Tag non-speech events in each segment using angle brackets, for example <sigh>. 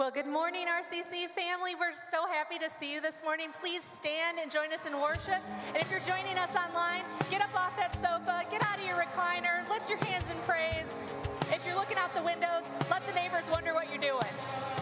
Well, good morning, RCC family. We're so happy to see you this morning. Please stand and join us in worship. And if you're joining us online, get up off that sofa, get out of your recliner, lift your hands in praise. If you're looking out the windows, let the neighbors wonder what you're doing.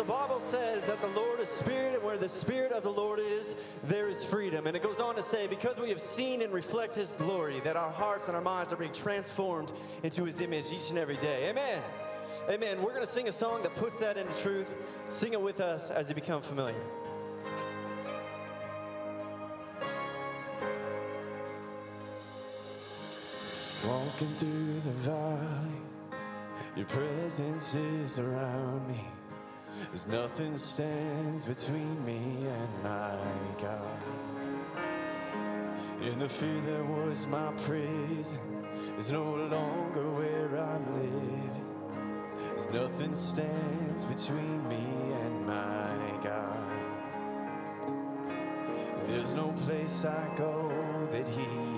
the Bible says that the Lord is spirit, and where the spirit of the Lord is, there is freedom. And it goes on to say, because we have seen and reflect his glory, that our hearts and our minds are being transformed into his image each and every day. Amen. Amen. We're going to sing a song that puts that into truth. Sing it with us as you become familiar. Walking through the valley, your presence is around me. As nothing stands between me and my God. In the fear that was my prison is no longer where I'm living. Nothing stands between me and my God. There's no place I go that He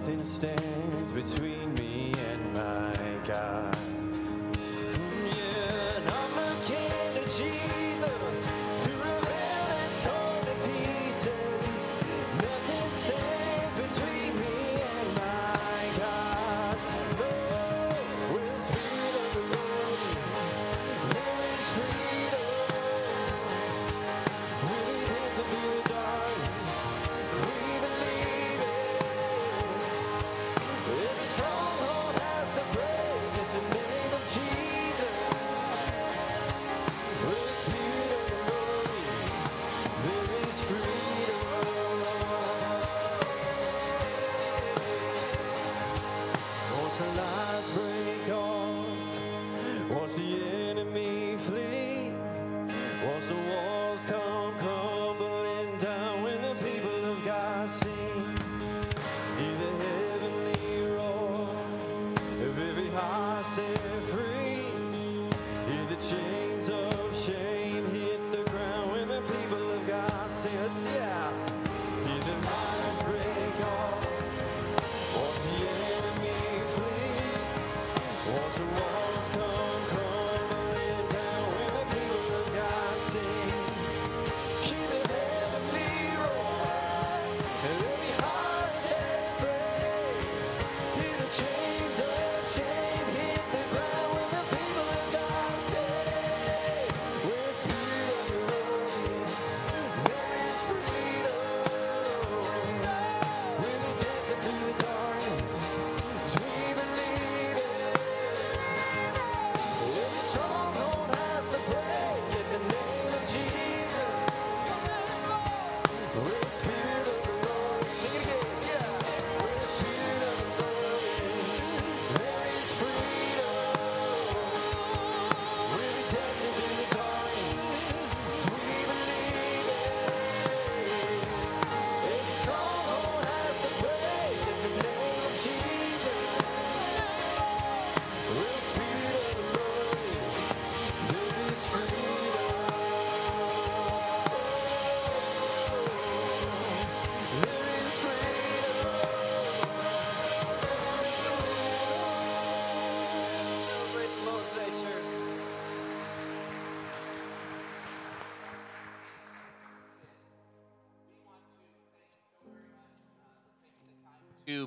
nothing stands between me and my God.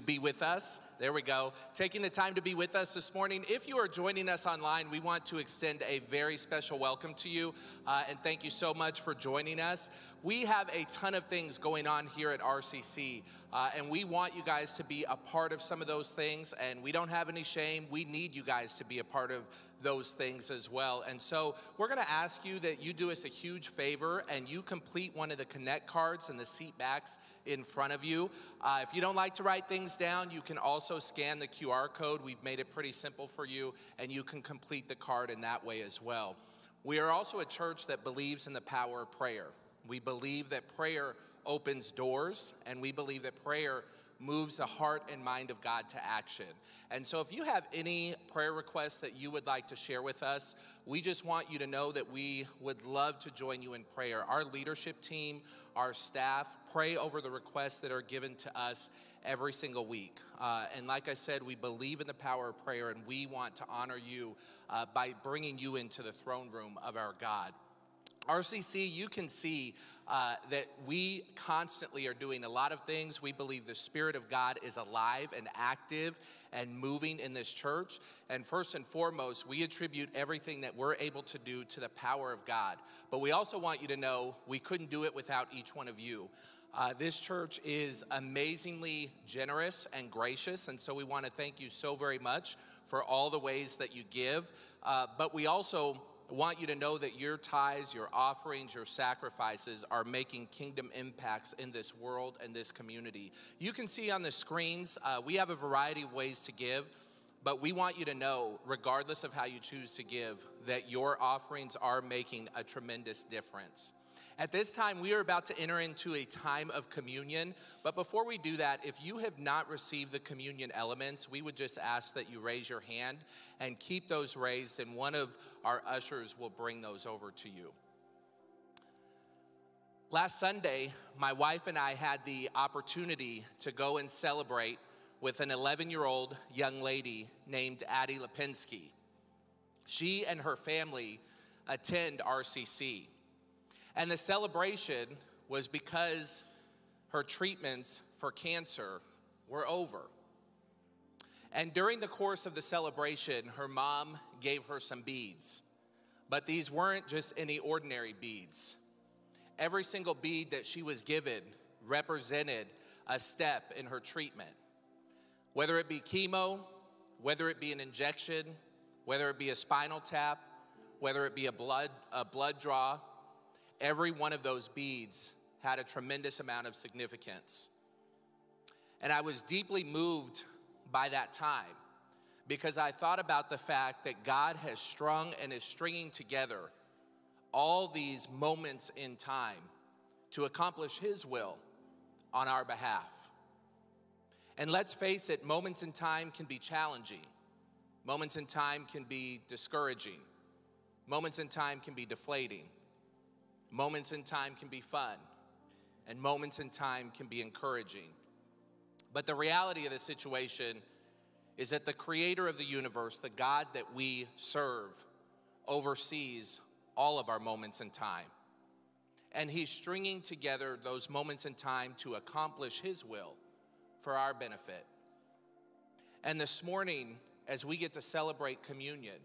Be with us. There we go. Taking the time to be with us this morning. If you are joining us online, we want to extend a very special welcome to you uh, and thank you so much for joining us. We have a ton of things going on here at RCC, uh, and we want you guys to be a part of some of those things, and we don't have any shame. We need you guys to be a part of those things as well. And so we're going to ask you that you do us a huge favor and you complete one of the Connect cards in the seat backs in front of you. Uh, if you don't like to write things down, you can also scan the QR code. We've made it pretty simple for you, and you can complete the card in that way as well. We are also a church that believes in the power of prayer. We believe that prayer opens doors, and we believe that prayer moves the heart and mind of God to action. And so, if you have any prayer requests that you would like to share with us, we just want you to know that we would love to join you in prayer. Our leadership team, our staff, pray over the requests that are given to us every single week. Uh, and like I said, we believe in the power of prayer, and we want to honor you uh, by bringing you into the throne room of our God. RCC, you can see uh, that we constantly are doing a lot of things. We believe the Spirit of God is alive and active and moving in this church. And first and foremost, we attribute everything that we're able to do to the power of God. But we also want you to know we couldn't do it without each one of you. Uh, this church is amazingly generous and gracious, and so we want to thank you so very much for all the ways that you give. Uh, but we also want you to know that your tithes, your offerings, your sacrifices are making kingdom impacts in this world and this community. You can see on the screens, uh, we have a variety of ways to give, but we want you to know, regardless of how you choose to give, that your offerings are making a tremendous difference. At this time, we are about to enter into a time of communion. But before we do that, if you have not received the communion elements, we would just ask that you raise your hand and keep those raised, and one of our ushers will bring those over to you. Last Sunday, my wife and I had the opportunity to go and celebrate with an 11 year old young lady named Addie Lipinski. She and her family attend RCC. And the celebration was because her treatments for cancer were over. And during the course of the celebration, her mom gave her some beads. But these weren't just any ordinary beads. Every single bead that she was given represented a step in her treatment. Whether it be chemo, whether it be an injection, whether it be a spinal tap, whether it be a blood, a blood draw, Every one of those beads had a tremendous amount of significance. And I was deeply moved by that time because I thought about the fact that God has strung and is stringing together all these moments in time to accomplish His will on our behalf. And let's face it, moments in time can be challenging, moments in time can be discouraging, moments in time can be deflating. Moments in time can be fun, and moments in time can be encouraging. But the reality of the situation is that the creator of the universe, the God that we serve, oversees all of our moments in time. And he's stringing together those moments in time to accomplish his will for our benefit. And this morning, as we get to celebrate communion,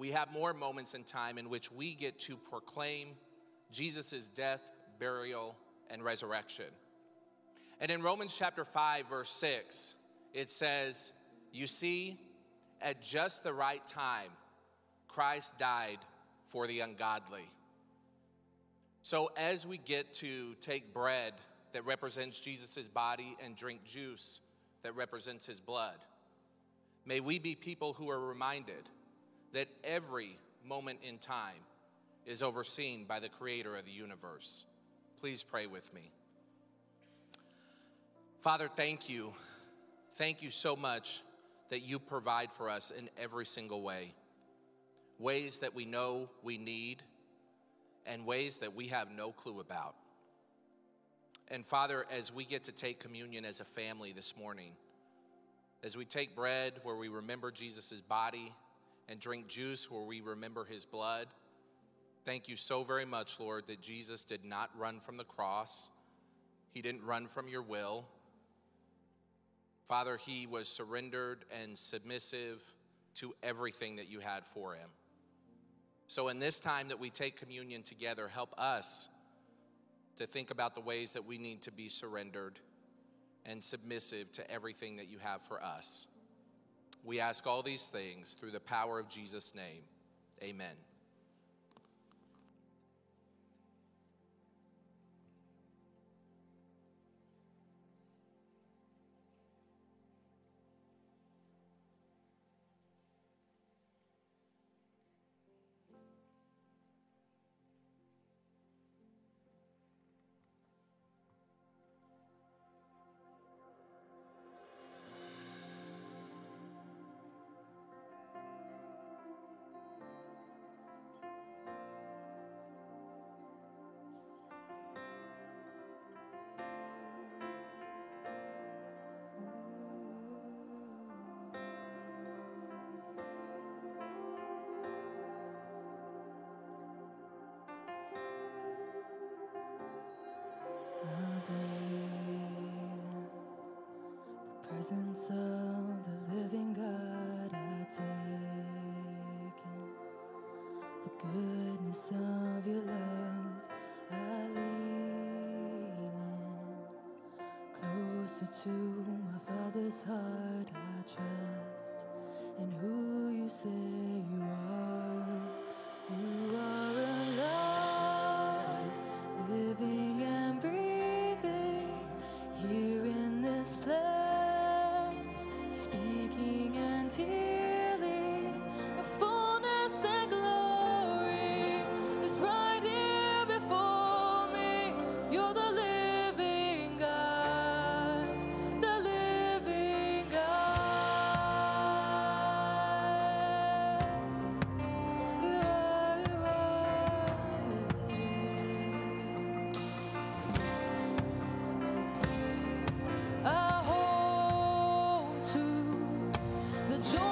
we have more moments in time in which we get to proclaim Jesus' death, burial, and resurrection. And in Romans chapter 5, verse 6, it says, You see, at just the right time, Christ died for the ungodly. So as we get to take bread that represents Jesus' body and drink juice that represents his blood, may we be people who are reminded that every moment in time is overseen by the creator of the universe. Please pray with me. Father, thank you. Thank you so much that you provide for us in every single way. Ways that we know we need, and ways that we have no clue about. And Father, as we get to take communion as a family this morning, as we take bread where we remember Jesus' body and drink juice where we remember his blood, Thank you so very much, Lord, that Jesus did not run from the cross. He didn't run from your will. Father, he was surrendered and submissive to everything that you had for him. So, in this time that we take communion together, help us to think about the ways that we need to be surrendered and submissive to everything that you have for us. We ask all these things through the power of Jesus' name. Amen. to my father's heart I trust. joy.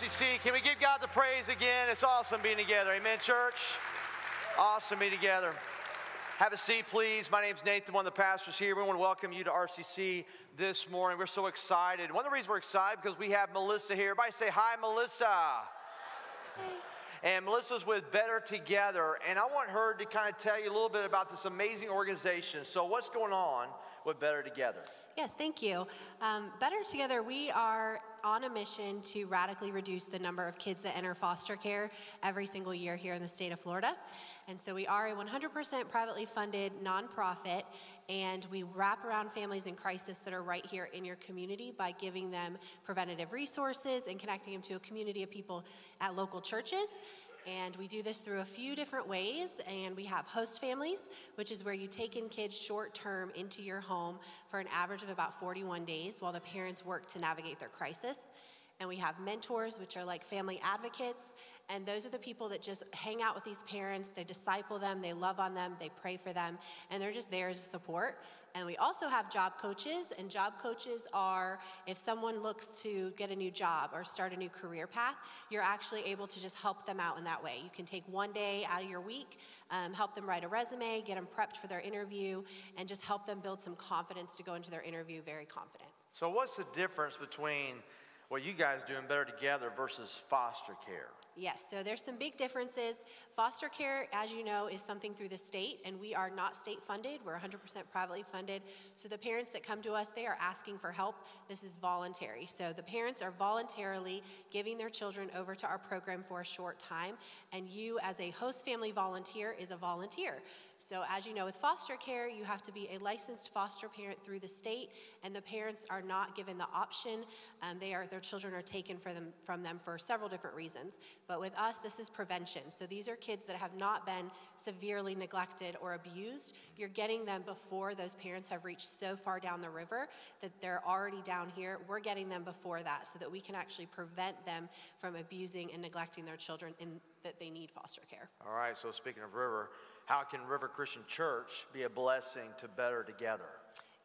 RCC. Can we give God the praise again? It's awesome being together. Amen, church. Awesome being together. Have a seat, please. My name is Nathan, one of the pastors here. We want to welcome you to RCC this morning. We're so excited. One of the reasons we're excited because we have Melissa here. Everybody say hi, Melissa. Hi. And Melissa's with Better Together, and I want her to kind of tell you a little bit about this amazing organization. So, what's going on with Better Together? Yes, thank you. Um, Better Together, we are on a mission to radically reduce the number of kids that enter foster care every single year here in the state of Florida. And so we are a 100% privately funded nonprofit, and we wrap around families in crisis that are right here in your community by giving them preventative resources and connecting them to a community of people at local churches. And we do this through a few different ways. And we have host families, which is where you take in kids short term into your home for an average of about 41 days while the parents work to navigate their crisis. And we have mentors, which are like family advocates. And those are the people that just hang out with these parents. They disciple them, they love on them, they pray for them, and they're just there as a support. And we also have job coaches, and job coaches are if someone looks to get a new job or start a new career path, you're actually able to just help them out in that way. You can take one day out of your week, um, help them write a resume, get them prepped for their interview, and just help them build some confidence to go into their interview very confident. So, what's the difference between what you guys do in Better Together versus foster care? Yes, so there's some big differences. Foster care, as you know, is something through the state, and we are not state funded. We're 100% privately funded. So the parents that come to us, they are asking for help. This is voluntary. So the parents are voluntarily giving their children over to our program for a short time, and you, as a host family volunteer, is a volunteer. So as you know, with foster care, you have to be a licensed foster parent through the state, and the parents are not given the option. Um, they are their children are taken for them, from them for several different reasons. But with us, this is prevention. So these are kids that have not been severely neglected or abused. You're getting them before those parents have reached so far down the river that they're already down here. We're getting them before that so that we can actually prevent them from abusing and neglecting their children in that they need foster care. All right, so speaking of River, how can River Christian Church be a blessing to Better Together?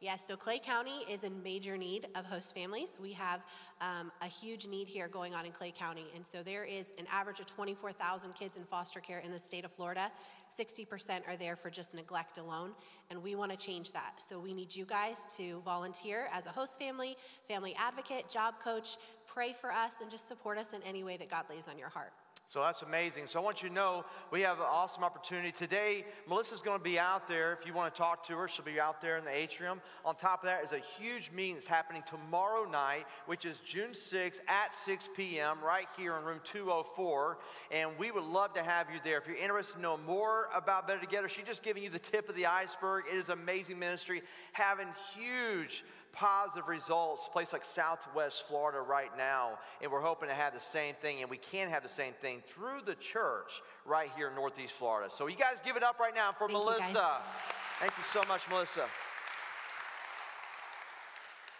Yes, so Clay County is in major need of host families. We have um, a huge need here going on in Clay County. And so there is an average of 24,000 kids in foster care in the state of Florida. 60% are there for just neglect alone. And we want to change that. So we need you guys to volunteer as a host family, family advocate, job coach, pray for us, and just support us in any way that God lays on your heart. So that's amazing. So I want you to know we have an awesome opportunity. Today, Melissa's going to be out there. If you want to talk to her, she'll be out there in the atrium. On top of that is a huge meeting that's happening tomorrow night, which is June 6th at 6 p.m. right here in room 204. And we would love to have you there. If you're interested to know more about Better Together, she's just giving you the tip of the iceberg. It is amazing ministry, having huge positive results, a place like Southwest Florida right now, and we're hoping to have the same thing, and we can have the same thing through the church right here in Northeast Florida. So you guys give it up right now for Thank Melissa. guys. Thank you so much, Melissa.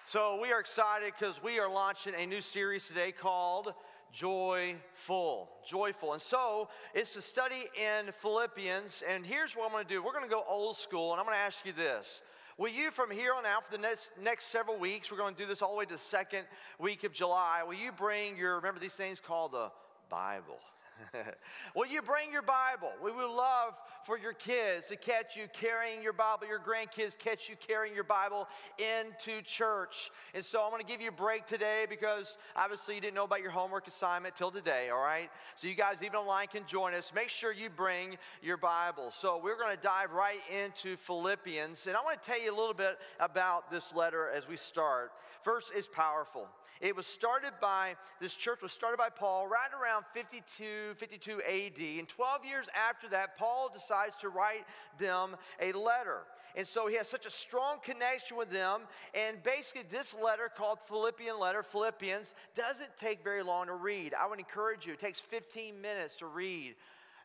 So we are excited because we are launching a new series today called JoyFull. JoyFull. And so it's to study in Philippians. And here's what I'm going to do. We're going to go old school, and I'm going to ask you this. Will you, from here on out, for the next, next several weeks, we're going to do this all the way to the second week of July, will you bring your, remember these things called the Bible? <laughs> Will you bring your Bible? We would love for your kids to catch you carrying your Bible, your grandkids catch you carrying your Bible into church. And so I'm going to give you a break today because obviously you didn't know about your homework assignment till today, all right? So you guys, even online, can join us. Make sure you bring your Bible. So we're going to dive right into Philippians. And I want to tell you a little bit about this letter as we start. First, it's powerful. It was started by, this church was started by Paul right around 52, 52 AD. And 12 years after that, Paul decides to write them a letter. And so he has such a strong connection with them. And basically, this letter called Philippian letter, Philippians, doesn't take very long to read. I would encourage you, it takes 15 minutes to read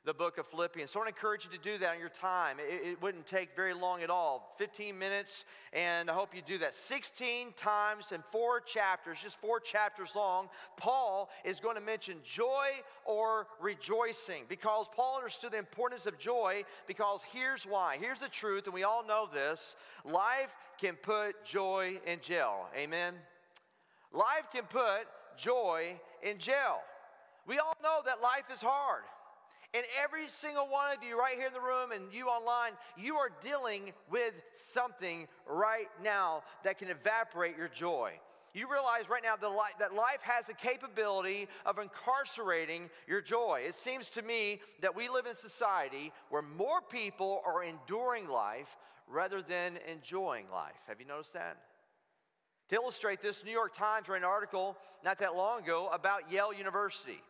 the book of Philippians. So I want to encourage you to do that on your time. It, it, wouldn't take very long at all 15 minutes, and I hope you do that. 16 times in four chapters, just four chapters long, Paul is going to mention joy or rejoicing because Paul understood the importance of joy. Because here's why here's the truth, and we all know this life can put joy in jail. Amen? Life can put joy in jail. We all know that life is hard. And every single one of you right here in the room and you online, you are dealing with something right now that can evaporate your joy. you realize right now that life has the capability of incarcerating your joy. It seems to me that we live in a society where more people are enduring life rather than enjoying life. Have you noticed that? To illustrate this, New York Times ran an article not that long ago about Yale University.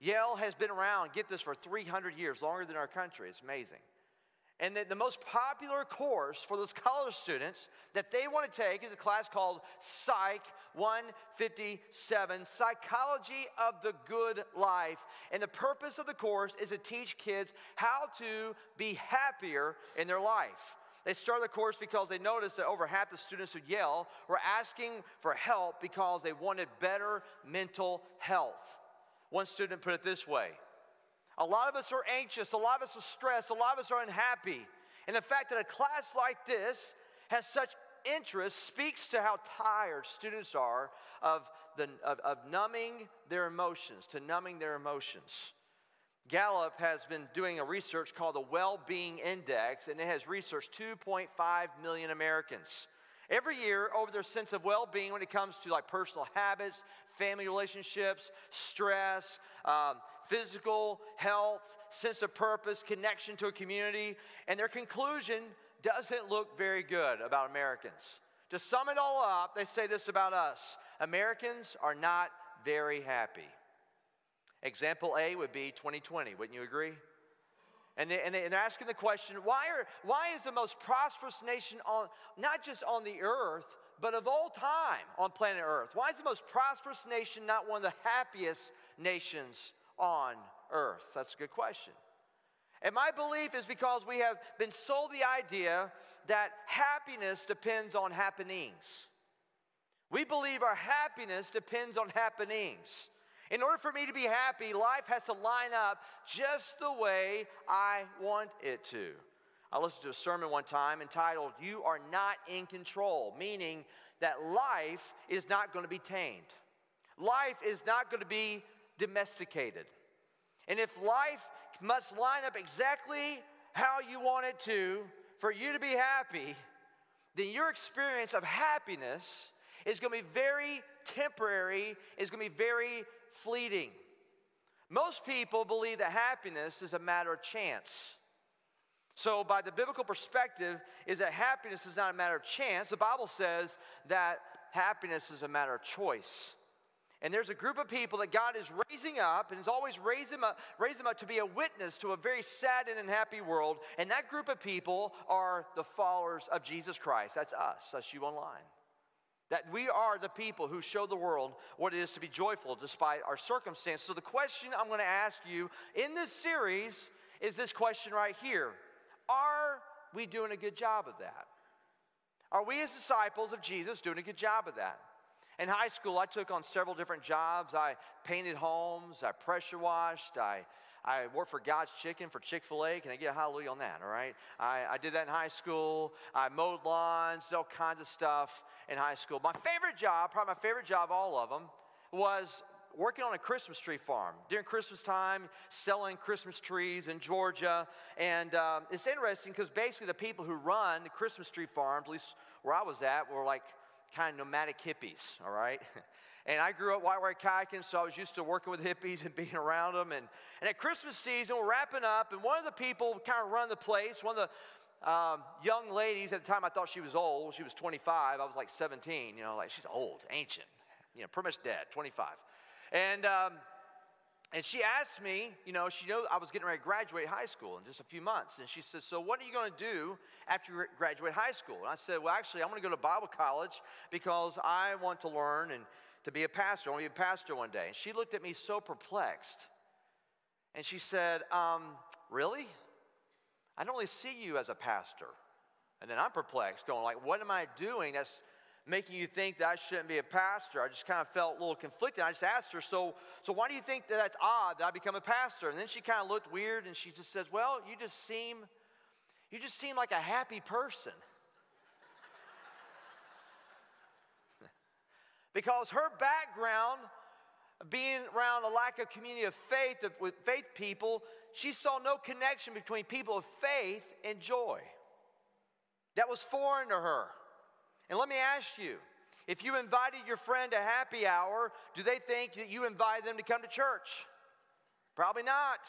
Yale has been around, get this, for 300 years, longer than our country. It's amazing. And the, the most popular course for those college students that they want to take is a class called Psych 157 Psychology of the Good Life. And the purpose of the course is to teach kids how to be happier in their life. They started the course because they noticed that over half the students at Yale were asking for help because they wanted better mental health. One student put it this way A lot of us are anxious, a lot of us are stressed, a lot of us are unhappy. And the fact that a class like this has such interest speaks to how tired students are of, the, of, of numbing their emotions, to numbing their emotions. Gallup has been doing a research called the Well Being Index, and it has researched 2.5 million Americans. Every year, over their sense of well being when it comes to like personal habits, family relationships, stress, um, physical health, sense of purpose, connection to a community, and their conclusion doesn't look very good about Americans. To sum it all up, they say this about us Americans are not very happy. Example A would be 2020, wouldn't you agree? And, they, and, they, they're asking the question why, are, why is the most prosperous nation on, not just on the earth, but of all time on planet Earth? Why is the most prosperous nation not one of the happiest nations on earth? That's a good question. And my belief is because we have been sold the idea that happiness depends on happenings. We believe our happiness depends on happenings. In order for me to be happy, life has to line up just the way I want it to. I listened to a sermon one time entitled, You Are Not in Control, meaning that life is not going to be tamed. Life is not going to be domesticated. And if life must line up exactly how you want it to for you to be happy, then your experience of happiness is going to be very temporary, is going to be very fleeting. Most people believe that happiness is a matter of chance. So, by the biblical perspective, is that happiness is not a matter of chance. The Bible says that happiness is a matter of choice. And there's a group of people that God is raising up and is always raising them up, raised them up to be a witness to a very sad and unhappy world. And that group of people are the followers of Jesus Christ. That's us, that's you online. That we are the people who show the world what it is to be joyful despite our circumstance. So, the question I'm going to ask you in this series is this question right here Are we doing a good job of that? Are we, as disciples of Jesus, doing a good job of that? In high school, I took on several different jobs. I painted homes, I pressure washed, I I worked for God's Chicken for Chick fil A. Can I get a hallelujah on that? All right. I, I did that in high school. I mowed lawns, all kinds of stuff in high school. My favorite job, probably my favorite job, of all of them, was working on a Christmas tree farm during Christmas time, selling Christmas trees in Georgia. And um, it's interesting because basically the people who run the Christmas tree farms, at least where I was at, were like kind of nomadic hippies, all right? <laughs> And I grew up white whitewater kayaking, so I was used to working with hippies and being around them. And, and at Christmas season, we're wrapping up, and one of the people kind of run the place, one of the um, young ladies, at the time I thought she was old, she was 25, I was like 17, you know, like she's old, ancient, you know, pretty much dead, 25. And, um, and she asked me, you know, she knew I was getting ready to graduate high school in just a few months. And she says, So, what are you going to do after you graduate high school? And I said, Well, actually, I'm going to go to Bible college because I want to learn and to be a pastor. I want to be a pastor one day. And she looked at me so perplexed. And she said, um, Really? I don't really see you as a pastor. And then I'm perplexed, going like, what am I doing that's making you think that I shouldn't be a pastor? I just kind of felt a little conflicted. I just asked her, so, so why do you think that that's odd that I become a pastor? And then she kind of looked weird and she just says, well, you just seem, you just seem like a happy person. Because her background being around a lack of community of faith with faith people she saw no connection between people of faith and joy that was foreign to her and let me ask you If you invited your friend to happy hour, do they think that you invited them to come to church? Probably not.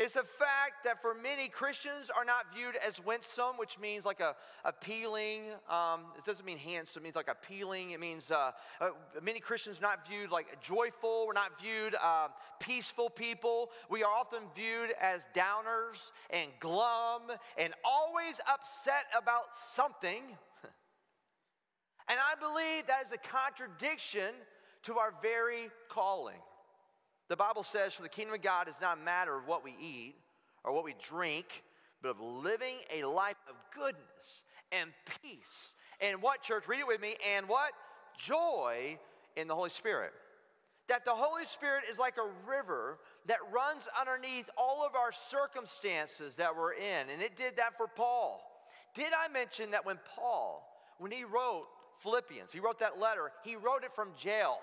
It's a fact that for many Christians are not viewed as winsome, which means like a appealing. Um, it doesn't mean handsome; it means like appealing. It means uh, uh, many Christians not viewed like joyful. We're not viewed uh, peaceful people. We are often viewed as downers and glum and always upset about something. <laughs> and I believe that is a contradiction to our very calling. The Bible says, For the kingdom of God is not a matter of what we eat or what we drink, but of living a life of goodness and peace. And what, church? Read it with me. And what? Joy in the Holy Spirit. That the Holy Spirit is like a river that runs underneath all of our circumstances that we're in. And it did that for Paul. Did I mention that when Paul, when he wrote Philippians, he wrote that letter, he wrote it from jail.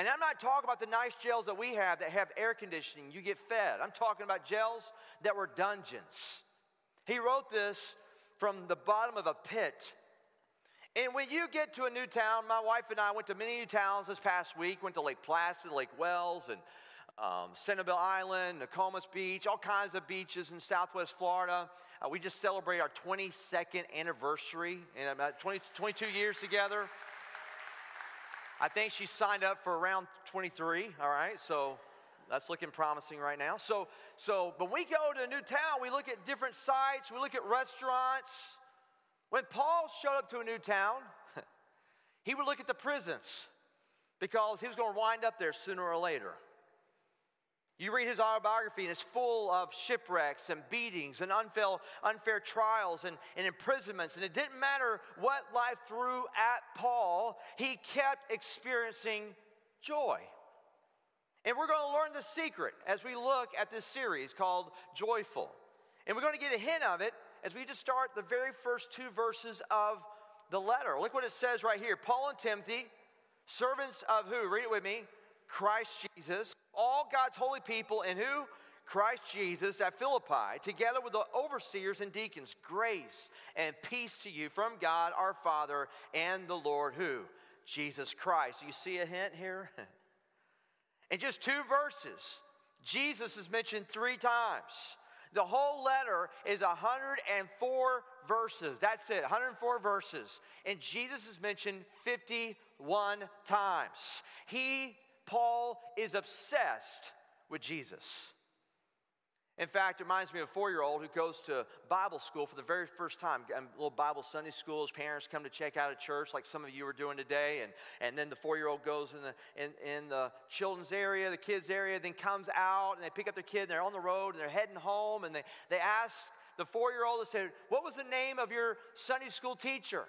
And I'm not talking about the nice jails that we have that have air conditioning, you get fed. I'm talking about jails that were dungeons. He wrote this from the bottom of a pit. And when you get to a new town, my wife and I went to many new towns this past week. Went to Lake Placid, Lake Wales, and um, Sanibel Island, Nokomis Beach, all kinds of beaches in Southwest Florida. Uh, we just celebrated our 22nd anniversary and about 20, 22 years together. I think she signed up for around 23, all right? So that's looking promising right now. So, so when we go to a new town, we look at different sites, we look at restaurants. When Paul showed up to a new town, <laughs> he would look at the prisons because he was going to wind up there sooner or later. You read his autobiography, and it's full of shipwrecks and beatings and unfair, unfair trials and, and imprisonments. And it didn't matter what life threw at Paul, he kept experiencing joy. And we're going to learn the secret as we look at this series called JoyFull. And we're going to get a hint of it as we just start the very first two verses of the letter. Look what it says right here Paul and Timothy, servants of who? Read it with me Christ Jesus all God's holy people in who? Christ Jesus at Philippi, together with the overseers and deacons, grace and peace to you from God our Father and the Lord who? Jesus Christ. You see a hint here? <laughs> In just two verses, Jesus is mentioned three times. The whole letter is 104 verses. That's it, 104 verses. And Jesus is mentioned 51 times. He Paul is obsessed with Jesus. In fact, it reminds me of a four year old who goes to Bible school for the very first time. A little Bible Sunday school. His parents come to check out a church like some of you are doing today. And, and then the four year old goes in the, in, in the children's area, the kids' area, then comes out and they pick up their kid and they're on the road and they're heading home. And they, they ask the four year old, they say, What was the name of your Sunday school teacher?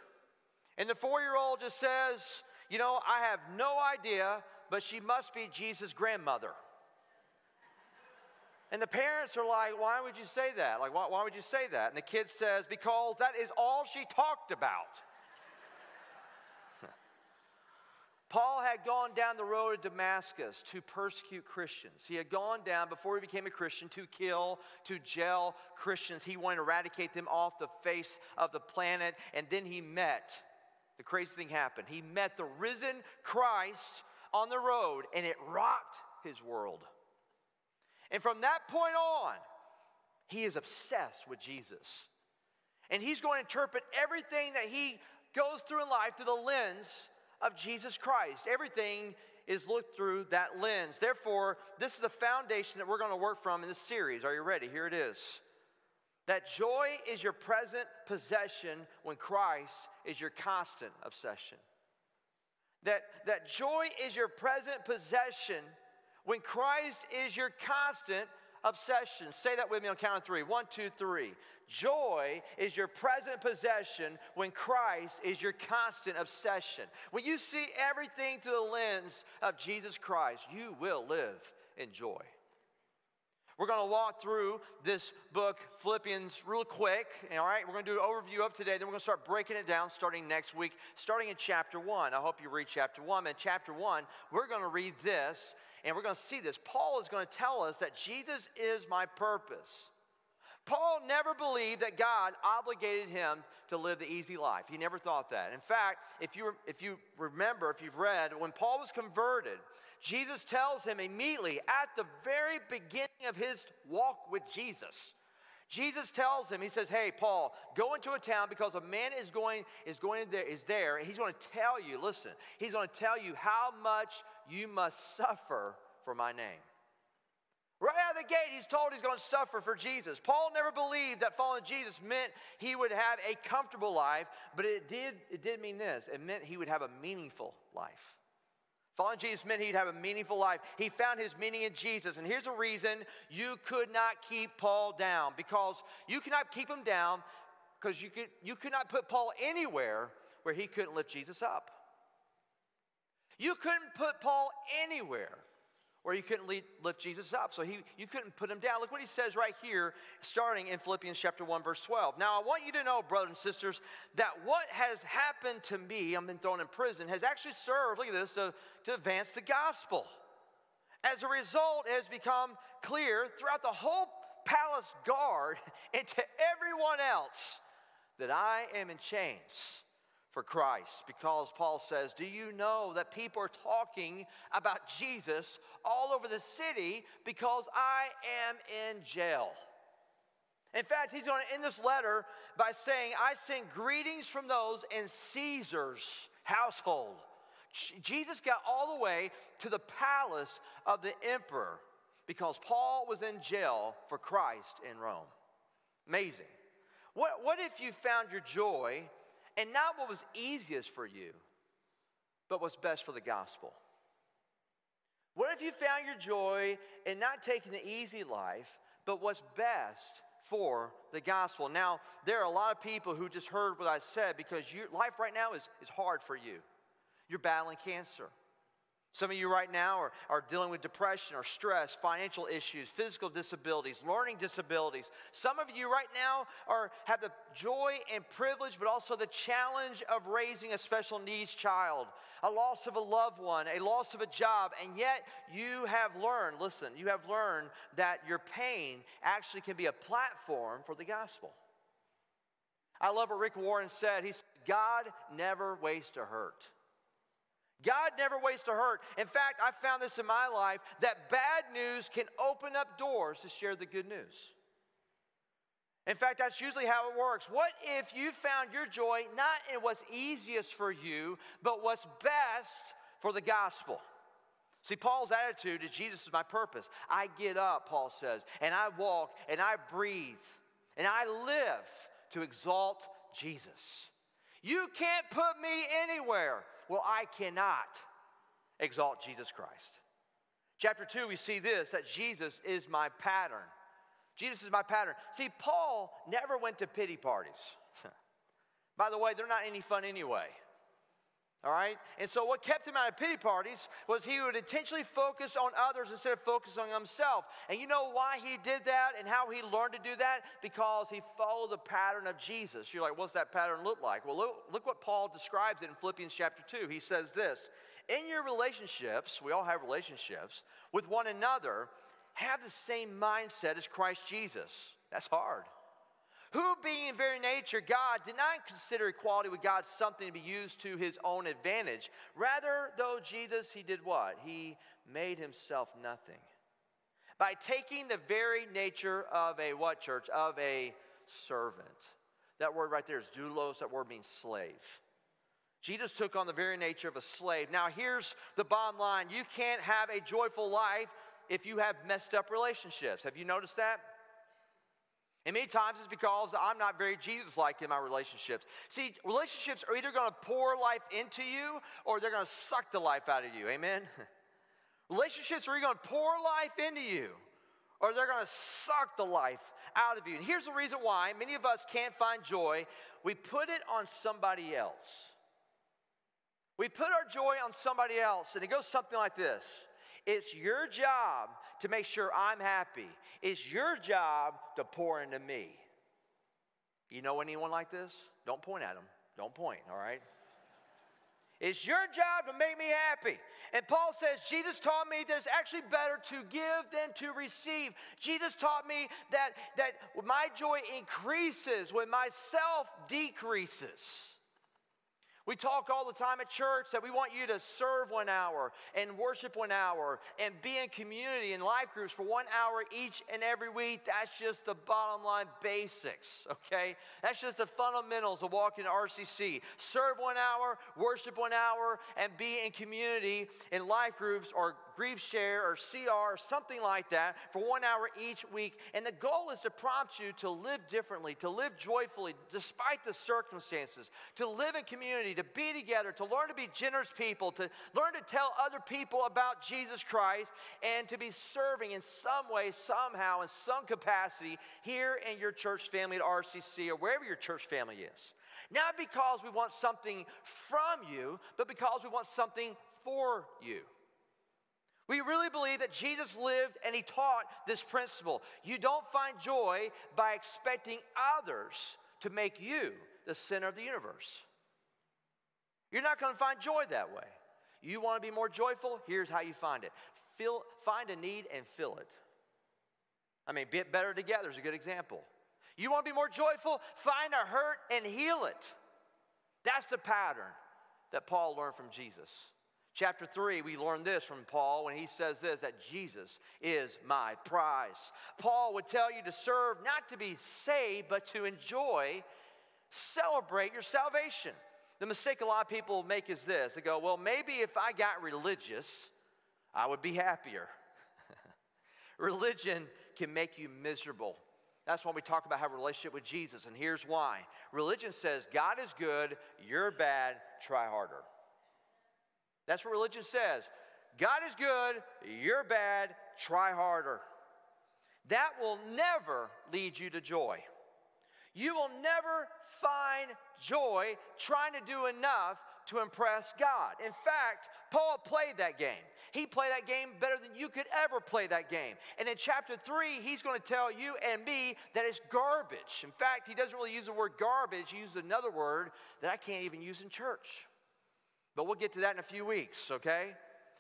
And the four year old just says, You know, I have no idea but she must be Jesus' grandmother. And the parents are like, why would you say that? Like, why, why would you say that? And the kid says, because that is all she talked about. <laughs> Paul had gone down the road of Damascus to persecute Christians. He had gone down before he became a Christian to kill, to jail Christians. He wanted to eradicate them off the face of the planet. And then he met, the crazy thing happened. He met the risen Christ on the road, and it rocked his world. And from that point on, he is obsessed with Jesus. And he's going to interpret everything that he goes through in life through the lens of Jesus Christ. Everything is looked through that lens. Therefore, this is the foundation that we're going to work from in this series. Are you ready? Here it is. That joy is your present possession when Christ is your constant obsession. That, that joy is your present possession when Christ is your constant obsession. Say that with me on count of three. One, two, three. Joy is your present possession when Christ is your constant obsession. When you see everything through the lens of Jesus Christ, you will live in joy. We're going to walk through this book, Philippians, real quick. All right, we're going to do an overview of today. Then we're going to start breaking it down starting next week, starting in chapter one. I hope you read chapter one. In chapter one, we're going to read this and we're going to see this. Paul is going to tell us that Jesus is my purpose. Paul never believed that God obligated him to live the easy life. He never thought that. In fact, if you, if you remember, if you've read, when Paul was converted, Jesus tells him immediately at the very beginning of his walk with Jesus, Jesus tells him, he says, Hey, Paul, go into a town because a man is going, is going there, is there, and he's going to tell you, listen, he's going to tell you how much you must suffer for my name. Right out of the gate, he's told he's going to suffer for Jesus. Paul never believed that following Jesus meant he would have a comfortable life, but it did, it did mean this it meant he would have a meaningful life. Following Jesus meant he'd have a meaningful life. He found his meaning in Jesus. And here's a reason you could not keep Paul down because you cannot keep him down because you could, you could not put Paul anywhere where he couldn't lift Jesus up. You couldn't put Paul anywhere where you couldn't lift Jesus up. So he, you couldn't put him down. Look what he says right here, starting in Philippians chapter 1, verse 12. Now, I want you to know, brothers and sisters, that what has happened to me, I've been thrown in prison, has actually served, look at this, to, to advance the gospel. As a result, it has become clear throughout the whole palace guard <laughs> and to everyone else that I am in chains for Christ because Paul says, Do you know that people are talking about Jesus all over the city because I am in jail? In fact, he's going to end this letter by saying, I send greetings from those in Caesar's household. Jesus got all the way to the palace of the emperor because Paul was in jail for Christ in Rome. Amazing. What, what if you found your joy and not what was easiest for you, but what's best for the gospel? What if you found your joy in not taking the easy life, but what's best for the gospel? Now, there are a lot of people who just heard what I said because your life right now is, is hard for you. You're battling cancer. Some of you right now are, are dealing with depression or stress, financial issues, physical disabilities, learning disabilities. Some of you right now are, have the joy and privilege, but also the challenge of raising a special needs child, a loss of a loved one, a loss of a job, and yet you have learned, listen, you have learned that your pain actually can be a platform for the gospel. I love what Rick Warren said. He said, God never wastes a hurt. God never wastes a hurt. In fact, I found this in my life that bad news can open up doors to share the good news. In fact, that's usually how it works. What if you found your joy not in what's easiest for you, but what's best for the gospel? See, Paul's attitude is Jesus is my purpose. I get up, Paul says, and I walk and I breathe and I live to exalt Jesus. You can't put me anywhere. Well, I cannot exalt Jesus Christ. Chapter 2, we see this that Jesus is my pattern. Jesus is my pattern. See, Paul never went to pity parties. <laughs> By the way, they're not any fun anyway. All right? And so, what kept him out of pity parties was he would intentionally focus on others instead of focusing on himself. And you know why he did that and how he learned to do that? Because he followed the pattern of Jesus. You're like, what's that pattern look like? Well, look, look what Paul describes it in Philippians chapter 2. He says this In your relationships, we all have relationships, with one another, have the same mindset as Christ Jesus. That's hard who being in very nature God did not consider equality with God something to be used to his own advantage. Rather, though Jesus, he did what? He made himself nothing. By taking the very nature of a what, church? Of a servant. That word right there is doulos, that word means slave. Jesus took on the very nature of a slave. Now, here's the bottom line you can't have a joyful life if you have messed up relationships. Have you noticed that? And many times it's because I'm not very Jesus like in my relationships. See, relationships are either going to pour life into you or they're going to suck the life out of you. Amen? <laughs> relationships are either going to pour life into you or they're going to suck the life out of you. And here's the reason why many of us can't find joy we put it on somebody else. We put our joy on somebody else, and it goes something like this It's your job to make sure I'm happy. It's your job to pour into me. You know anyone like this? Don't point at them. Don't point, all right? It's your job to make me happy. And Paul says, Jesus taught me that it's actually better to give than to receive. Jesus taught me that, that my joy increases when my self decreases. We talk all the time at church that we want you to serve one hour and worship one hour and be in community and life groups for one hour each and every week. That's just the bottom line basics, okay? That's just the fundamentals of walking in RCC. Serve one hour, worship one hour, and be in community in life groups or GriefShare or CR or something like that for one hour each week. And the goal is to prompt you to live differently, to live joyfully despite the circumstances, to live in community, to be together, to learn to be generous people, to learn to tell other people about Jesus Christ, and to be serving in some way, somehow, in some capacity here in your church family at RCC or wherever your church family is. Not because we want something from you, but because we want something for you. We really believe that Jesus lived and he taught this principle. You don't find joy by expecting others to make you the center of the universe. You're not going to find joy that way. You want to be more joyful? Here's how you find it. Feel, find a need and fill it. I mean, bit Better Together is a good example. You want to be more joyful? Find a hurt and heal it. That's the pattern that Paul learned from Jesus. Chapter 3, we learn this from Paul when he says this that Jesus is my prize. Paul would tell you to serve not to be saved, but to enjoy, celebrate your salvation. The mistake a lot of people make is this they go, well, maybe if I got religious, I would be happier. <laughs> Religion can make you miserable. That's why we talk about have a relationship with Jesus, and here's why. Religion says God is good, you're bad, try harder. That's what religion says. God is good, you're bad, try harder. That will never lead you to joy. You will never find joy trying to do enough to impress God. In fact, Paul played that game. He played that game better than you could ever play that game. And in chapter 3, he's going to tell you and me that it's garbage. In fact, he doesn't really use the word garbage, he uses another word that I can't even use in church. But we'll get to that in a few weeks, okay?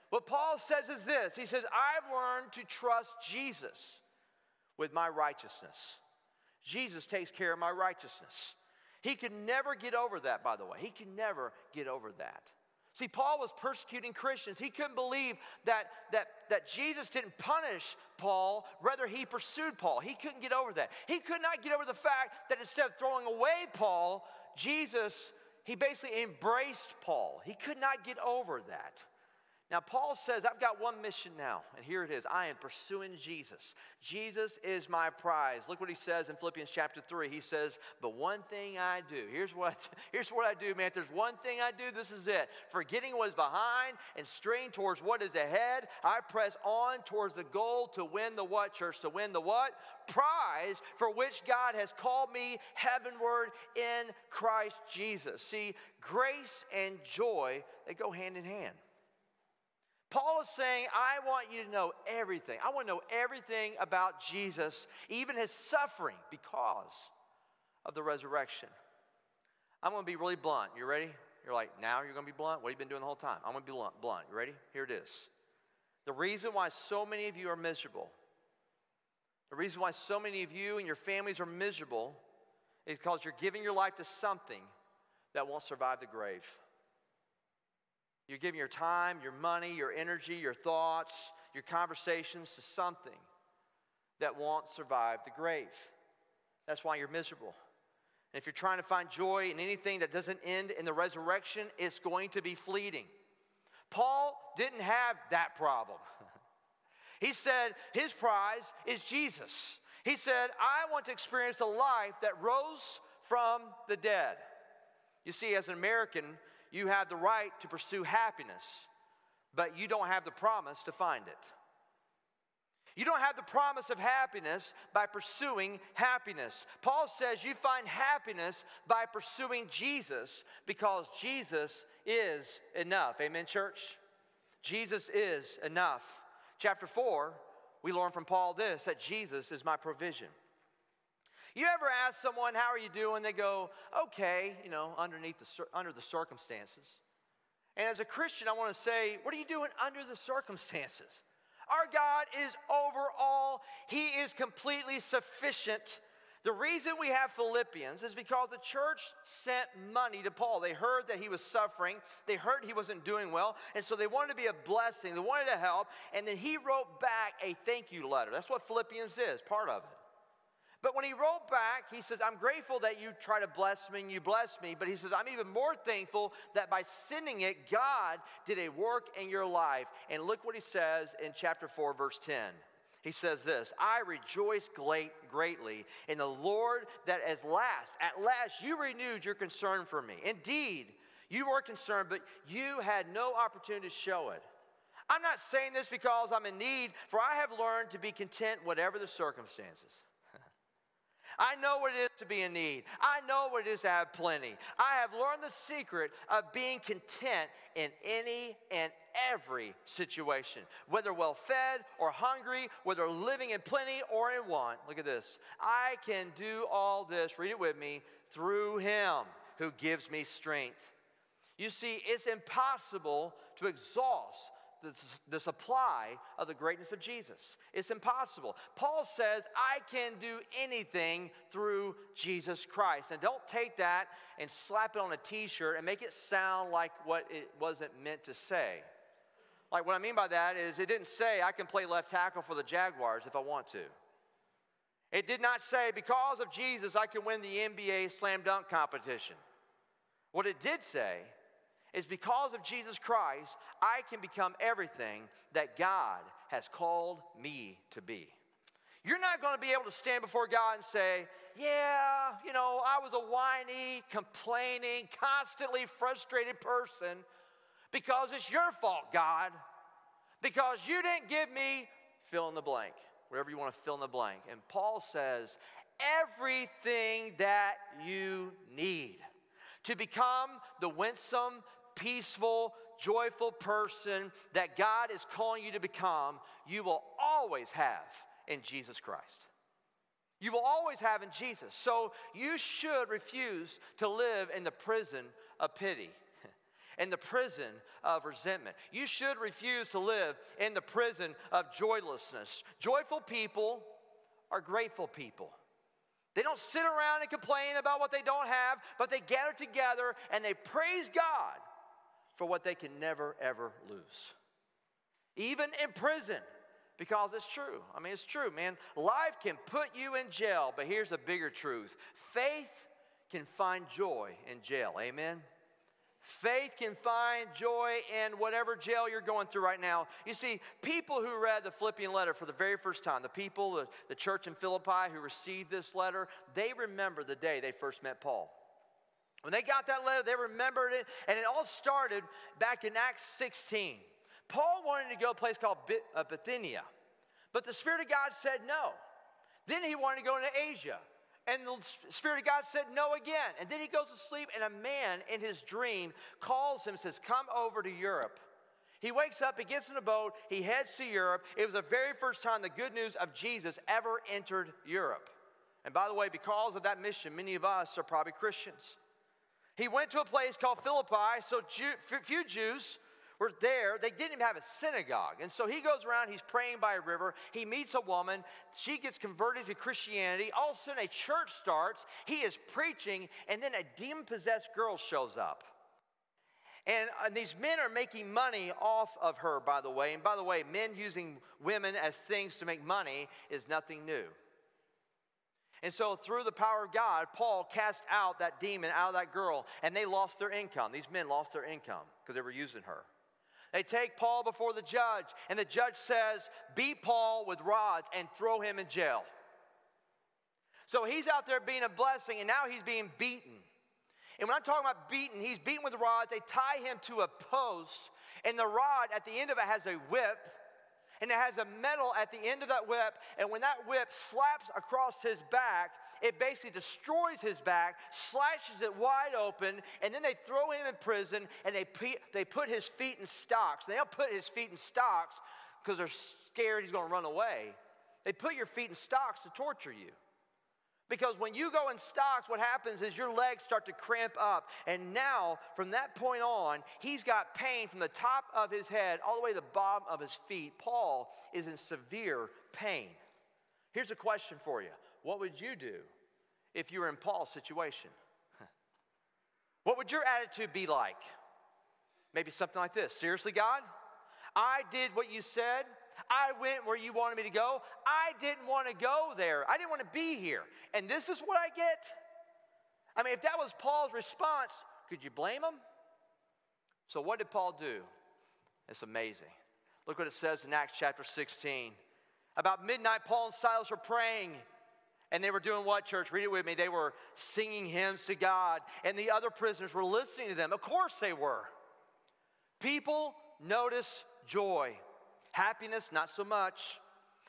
What Paul says is this He says, I've learned to trust Jesus with my righteousness. Jesus takes care of my righteousness. He can never get over that, by the way. He can never get over that. See, Paul was persecuting Christians. He couldn't believe that, that, that Jesus didn't punish Paul, rather, he pursued Paul. He couldn't get over that. He could not get over the fact that instead of throwing away Paul, Jesus he basically embraced Paul. He could not get over that. Now, Paul says, I've got one mission now, and here it is. I am pursuing Jesus. Jesus is my prize. Look what he says in Philippians chapter 3. He says, But one thing I do, here's what, <laughs> here's what I do, man. If there's one thing I do, this is it. Forgetting what is behind and straining towards what is ahead, I press on towards the goal to win the what, church? To win the what? Prize for which God has called me heavenward in Christ Jesus. See, grace and joy, they go hand in hand. Paul is saying, I want you to know everything. I want to know everything about Jesus, even his suffering because of the resurrection. I'm going to be really blunt. You ready? You're like, now you're going to be blunt? What have you been doing the whole time? I'm going to be blunt. blunt. You ready? Here it is. The reason why so many of you are miserable, the reason why so many of you and your families are miserable is because you're giving your life to something that won't survive the grave. You're giving your time, your money, your energy, your thoughts, your conversations to something that won't survive the grave. That's why you're miserable. And if you're trying to find joy in anything that doesn't end in the resurrection, it's going to be fleeting. Paul didn't have that problem. <laughs> he said his prize is Jesus. He said, I want to experience a life that rose from the dead. You see, as an American, you have the right to pursue happiness, but you don't have the promise to find it. You don't have the promise of happiness by pursuing happiness. Paul says you find happiness by pursuing Jesus because Jesus is enough. Amen, church? Jesus is enough. Chapter 4, we learn from Paul this that Jesus is my provision. You ever ask someone, How are you doing? They go, Okay, you know, underneath the, under the circumstances. And as a Christian, I want to say, what are you doing under the circumstances? Our God is over all, He is completely sufficient. The reason we have Philippians is because the church sent money to Paul. They heard that he was suffering, they heard he wasn't doing well, and so they wanted to be a blessing, they wanted to help, and then he wrote back a thank you letter. That's what Philippians is, part of it. But when he wrote back, he says, I'm grateful that you try to bless me and you bless me. But he says, I'm even more thankful that by sending it, God did a work in your life. And look what he says in chapter 4, verse 10. He says this I rejoice great, greatly in the Lord that at last, at last, you renewed your concern for me. Indeed, you were concerned, but you had no opportunity to show it. I'm not saying this because I'm in need, for I have learned to be content whatever the circumstances. I know what it is to be in need. I know what it is to have plenty. I have learned the secret of being content in any and every situation, whether well fed or hungry, whether living in plenty or in want. Look at this. I can do all this, read it with me, through Him who gives me strength. You see, it's impossible to exhaust the, the supply of the greatness of Jesus. It's impossible. Paul says, I can do anything through Jesus Christ. And don't take that and slap it on a t shirt and make it sound like what it wasn't meant to say. Like, what I mean by that is, it didn't say I can play left tackle for the Jaguars if I want to. It did not say, because of Jesus, I can win the NBA slam dunk competition. What it did say is because of Jesus Christ, I can become everything that God has called me to be. You're not going to be able to stand before God and say, Yeah, you know, I was a whiny, complaining, constantly frustrated person because it's your fault, God. Because you didn't give me fill in the blank, whatever you want to fill in the blank. And Paul says, Everything that you need to become the winsome, peaceful, joyful person that God is calling you to become, you will always have in Jesus Christ. You will always have in Jesus. So you should refuse to live in the prison of pity. <laughs> In the prison of resentment. You should refuse to live in the prison of joylessness. Joyful people are grateful people. They don't sit around and complain about what they don't have, but they gather together and they praise God for what they can never, ever lose. Even in prison, because it's true. I mean, it's true, man. Life can put you in jail, but here's a bigger truth faith can find joy in jail. Amen? Faith can find joy in whatever jail you're going through right now. You see, people who read the Philippian letter for the very first time, the people, the, the church in Philippi who received this letter, they remember the day they first met Paul. When they got that letter, they remembered it, and it all started back in Acts 16. Paul wanted to go to a place called uh, Bithynia, but the Spirit of God said no. Then he wanted to go into Asia, and the Spirit of God said no again. And then he goes to sleep, and a man in his dream calls him, says, Come over to Europe. He wakes up, he gets in a boat, he heads to Europe. It was the very first time the good news of Jesus ever entered Europe. And by the way, because of that mission, many of us are probably Christians. He went to a place called Philippi, so Jew, few Jews were there. They didn't even have a synagogue. And so he goes around, he's praying by a river. He meets a woman. She gets converted to Christianity. All of a sudden, a church starts. He is preaching, and then a demon possessed girl shows up. And, and, these men are making money off of her, by the way. And by the way, men using women as things to make money is nothing new. And so, through the power of God, Paul cast out that demon out of that girl, and they lost their income. These men lost their income because they were using her. They take Paul before the judge, and the judge says, Beat Paul with rods and throw him in jail. So he's out there being a blessing, and now he's being beaten. And when I'm talking about beaten, he's beaten with rods. They tie him to a post, and the rod at the end of it has a whip and it has a metal at the end of that whip. And when that whip slaps across his back, it basically destroys his back, slashes it wide open, and then they throw him in prison and they, they put his feet in stocks. They don't put his feet in stocks because they're scared he's going to run away. They put your feet in stocks to torture you. Because when you go in stocks, what happens is your legs start to cramp up. And now, from that point on, he's got pain from the top of his head all the way to the bottom of his feet. Paul is in severe pain. Here's a question for you What would you do if you were in Paul's situation? <laughs> What would your attitude be like? Maybe something like this Seriously, God? I did what you said. I went where you wanted me to go. I didn't want to go there. I didn't want to be here. And this is what I get? I mean, if that was Paul's response, could you blame him? So, what did Paul do? It's amazing. Look what it says in Acts chapter 16. About midnight, Paul and Silas were praying. And they were doing what, church? Read it with me. They were singing hymns to God, and the other prisoners were listening to them. Of course they were. People notice joy. Happiness, not so much.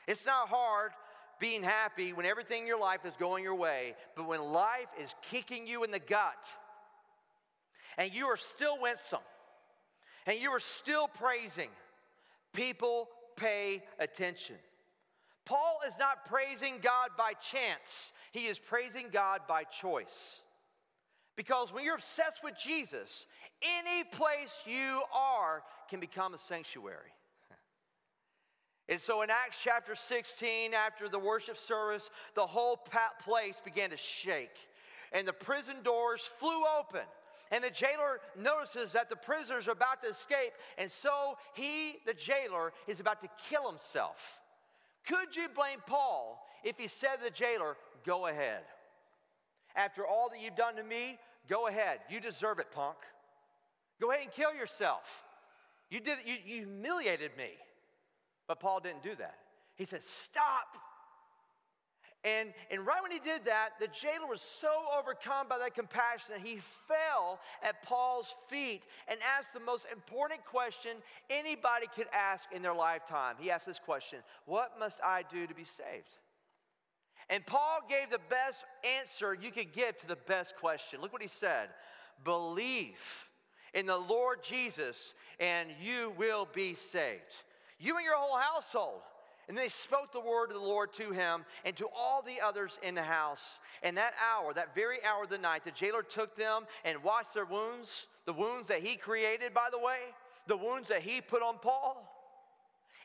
It's not hard being happy when everything in your life is going your way, but when life is kicking you in the gut and you are still winsome and you are still praising, people pay attention. Paul is not praising God by chance, he is praising God by choice. Because when you're obsessed with Jesus, any place you are can become a sanctuary. And so in Acts chapter 16, after the worship service, the whole place began to shake, and the prison doors flew open. And the jailer notices that the prisoners are about to escape, and so he, the jailer, is about to kill himself. Could you blame Paul if he said to the jailer, Go ahead? After all that you've done to me, go ahead. You deserve it, punk. Go ahead and kill yourself. You did you, you humiliated me. But Paul didn't do that. He said, Stop. And, and right when he did that, the jailer was so overcome by that compassion that he fell at Paul's feet and asked the most important question anybody could ask in their lifetime. He asked this question What must I do to be saved? And Paul gave the best answer you could give to the best question. Look what he said Believe in the Lord Jesus, and you will be saved. You and your whole household. And they spoke the word of the Lord to him and to all the others in the house. And that hour, that very hour of the night, the jailer took them and washed their wounds, the wounds that he created, by the way, the wounds that he put on Paul.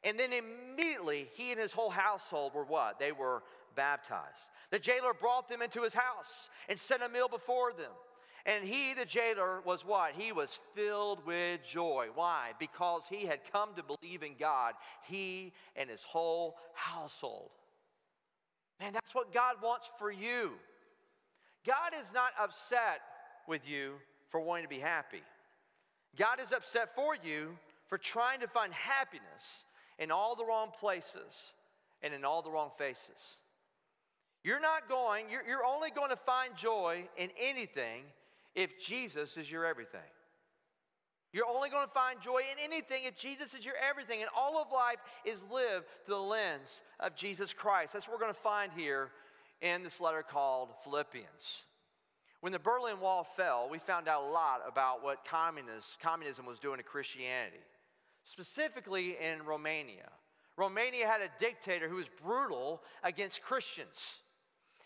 And then immediately, he and his whole household were what? They were baptized. The jailer brought them into his house and set a meal before them. And he, the jailer, was what? He was filled with joy. Why? Because he had come to believe in God, he and his whole household. Man, that's what God wants for you. God is not upset with you for wanting to be happy. God is upset for you for trying to find happiness in all the wrong places and in all the wrong faces. You're not going, you're, you're only going to find joy in anything if Jesus is your everything. You're only going to find joy in anything if Jesus is your everything. And all of life is lived through the lens of Jesus Christ. That's what we're going to find here in this letter called Philippians. When the Berlin Wall fell, we found out a lot about what communism was doing to Christianity, specifically in Romania. Romania had a dictator who was brutal against Christians.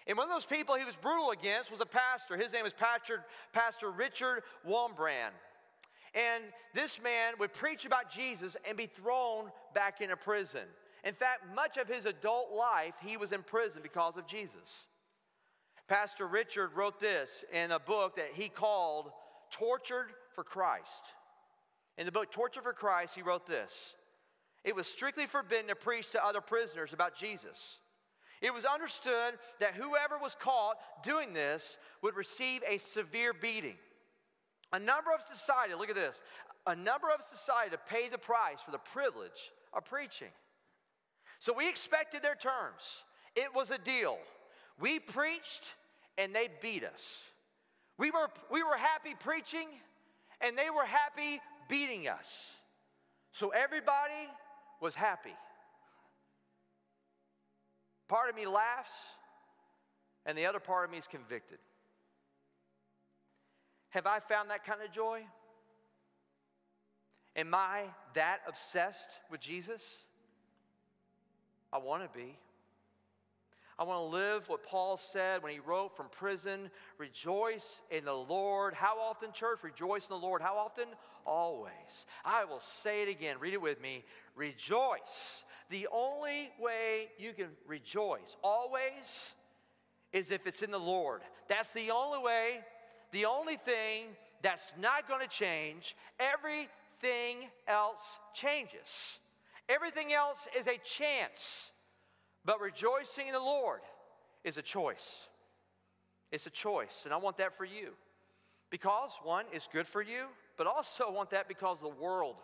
And one of those people he was brutal against was a pastor. His name was Pastor, pastor Richard Wurmbrand. And this man would preach about Jesus and be thrown back into prison. In fact, much of his adult life, he was in prison because of Jesus. Pastor Richard wrote this in a book that he called Tortured for Christ. In the book Tortured for Christ, he wrote this It was strictly forbidden to preach to other prisoners about Jesus. It was understood that whoever was caught doing this would receive a severe beating. A number of society, look at this, a number of society to pay the price for the privilege of preaching. So we expected their terms. It was a deal. We preached and they beat us. We were, we were happy preaching and they were happy beating us. So everybody was happy. Part of me laughs, and the other part of me is convicted. Have I found that kind of joy? Am I that obsessed with Jesus? I want to be. I want to live what Paul said when he wrote from prison Rejoice in the Lord. How often, church? Rejoice in the Lord. How often? Always. I will say it again. Read it with me. Rejoice. The only way you can rejoice always is if it's in the Lord. That's the only way, the only thing that's not going to change. Everything else changes. Everything else is a chance. But rejoicing in the Lord is a choice. It's a choice. And I want that for you. Because, one, it's good for you, but also I want that because the world.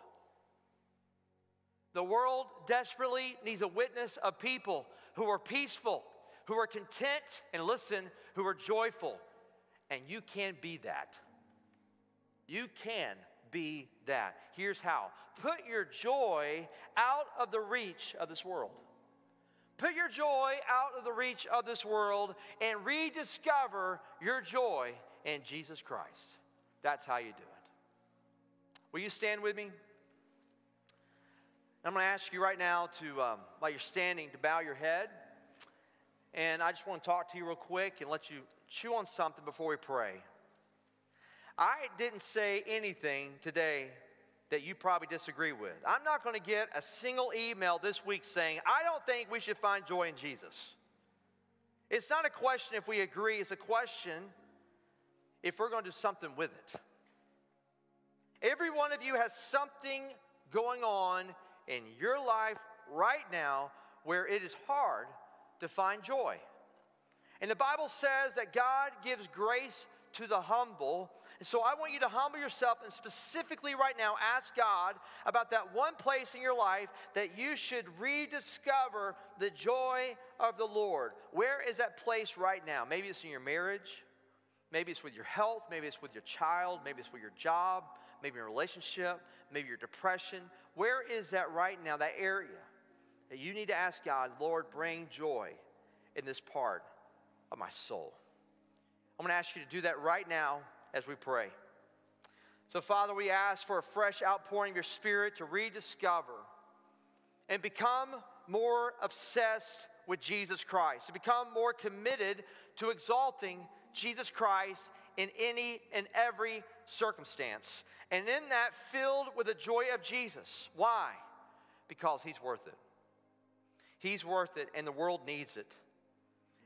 The world desperately needs a witness of people who are peaceful, who are content, and listen, who are joyful. And you can be that. You can be that. Here's how put your joy out of the reach of this world. Put your joy out of the reach of this world and rediscover your joy in Jesus Christ. That's how you do it. Will you stand with me? I'm going to ask you right now to, um, while you're standing, to bow your head. And I just want to talk to you real quick and let you chew on something before we pray. I didn't say anything today that you probably disagree with. I'm not going to get a single email this week saying, I don't think we should find joy in Jesus. It's not a question if we agree, it's a question if we're going to do something with it. Every one of you has something going on in your life right now where it is hard to find joy. And the Bible says that God gives grace to the humble. And so I want you to humble yourself and specifically right now ask God about that one place in your life that you should rediscover the joy of the Lord. Where is that place right now? Maybe it's in your marriage. Maybe it's with your health. Maybe it's with your child. Maybe it's with your job. Maybe your relationship. Maybe your depression. Where is that right now, that area that you need to ask God, Lord, bring joy in this part of my soul? I'm going to ask you to do that right now as we pray. So, Father, we ask for a fresh outpouring of your Spirit to rediscover and become more obsessed with Jesus Christ, to become more committed to exalting Jesus Christ in any and every circumstance. And in that, filled with the joy of Jesus. Why? Because He's worth it. He's worth it, and the world needs it.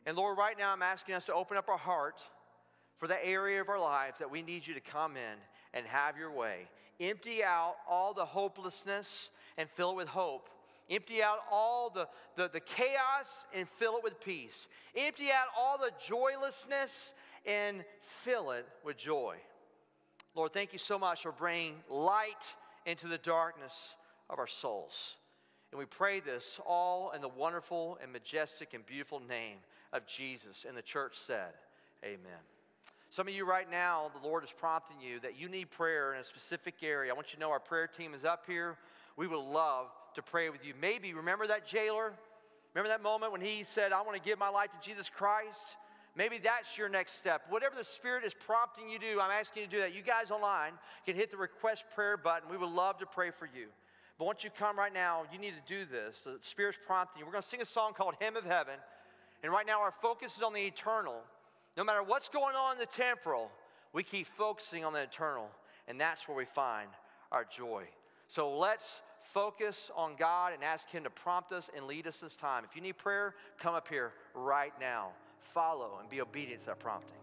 And Lord, right now I'm asking us to open up our heart for the area of our lives that we need you to come in and have your way. Empty out all the hopelessness and fill it with hope. Empty out all the, the, the chaos and fill it with peace. Empty out all the joylessness and fill it with joy. Lord, thank you so much for bringing light into the darkness of our souls. And we pray this all in the wonderful and majestic and beautiful name of Jesus. And the church said, Amen. Some of you right now, the Lord is prompting you that you need prayer in a specific area. I want you to know our prayer team is up here. We would love to pray with you. Maybe remember that jailer? Remember that moment when he said, I want to give my life to Jesus Christ? Maybe that's your next step. Whatever the Spirit is prompting you to do, I'm asking you to do that. You guys online can hit the request prayer button. We would love to pray for you. But once you come right now, you need to do this. The Spirit's prompting you. We're going to sing a song called Hymn of Heaven. And right now, our focus is on the eternal. No matter what's going on in the temporal, we keep focusing on the eternal, and that's where we find our joy. So let's focus on God and ask Him to prompt us and lead us this time. If you need prayer, come up here right now. Follow and be obedient to that prompting.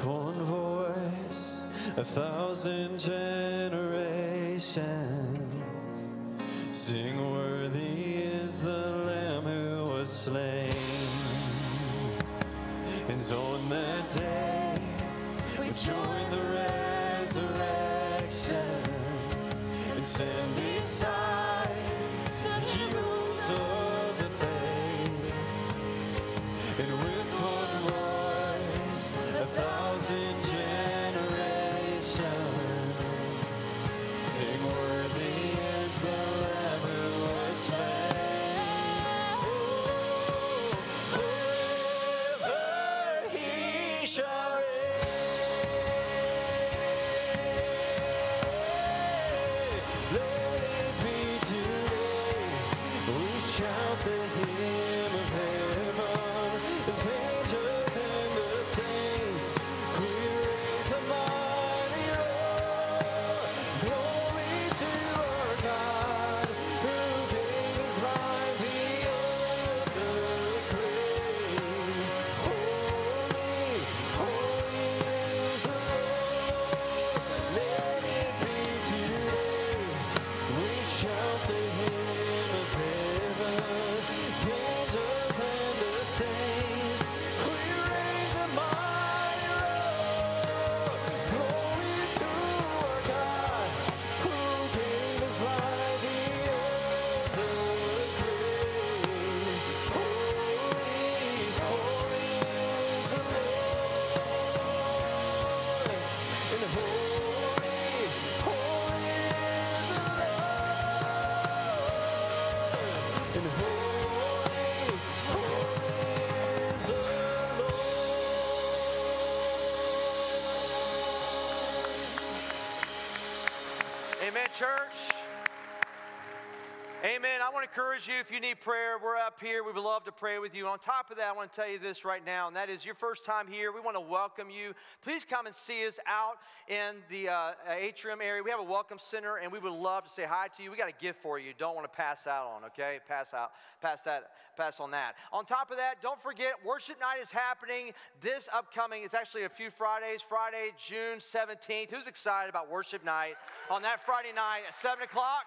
With one voice, a thousand generations sing, Worthy is the Lamb who was slain. And on that day, we join encourage you if you need prayer, we're up here. We would love to pray with you. On top of that, I want to tell you this right now, and that is your first time here. We want to welcome you. Please come and see us out in the uh, atrium area. We have a welcome center, and we would love to say hi to you. We got a gift for you. don't want to pass out on, okay? Pass out, pass that, pass on that. On top of that, don't forget, worship night is happening this upcoming. It's actually a few Fridays. Friday, June 17th. Who's excited about worship night on that Friday night at 7 o'clock?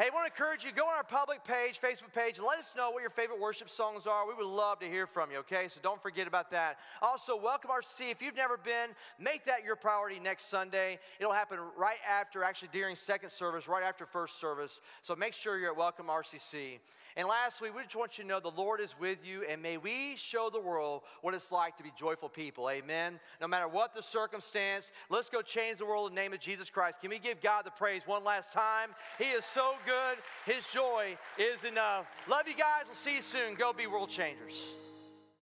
Hey, I want to encourage you, go on our public page, Facebook page, and let us know what your favorite worship songs are. We would love to hear from you, okay? So don't forget about that. Also, welcome RCC. If you've never been, make that your priority next Sunday. It'll happen right after, actually during second service, right after first service. So make sure you're at Welcome RCC. And lastly, we just want you to know the Lord is with you, and may we show the world what it's like to be joyful people. Amen. No matter what the circumstance, let's go change the world in the name of Jesus Christ. Can we give God the praise one last time? He is so good. His joy is enough. Love you guys. We'll see you soon. Go be world changers.